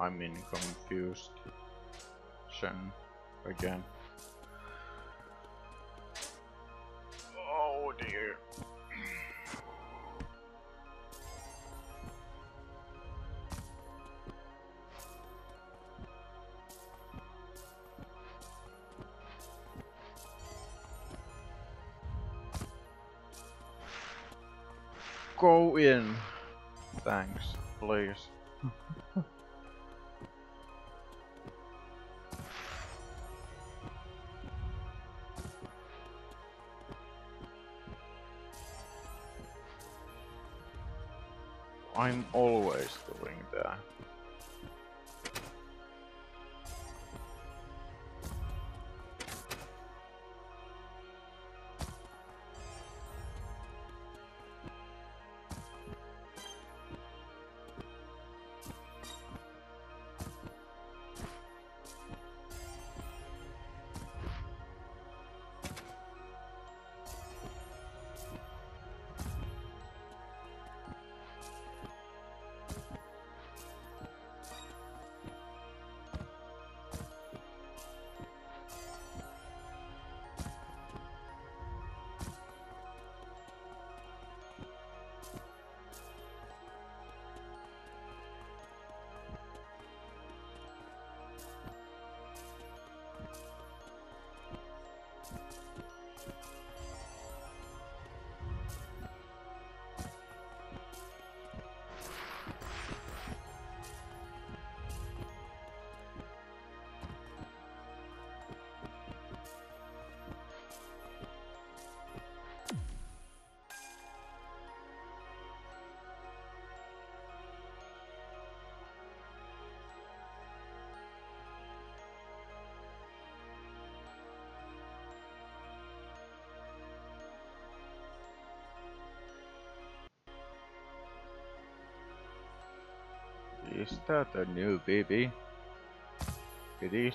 I'm in confused. Shen again. Oh dear. Go in. Thanks, please. I'm always doing that. Is that a new baby? It is.